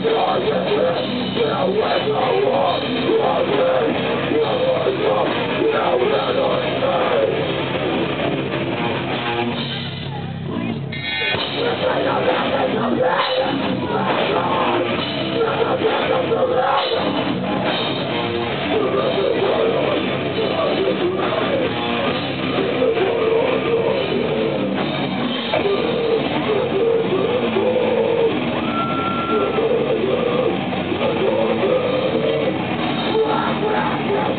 Yeah, Yeah.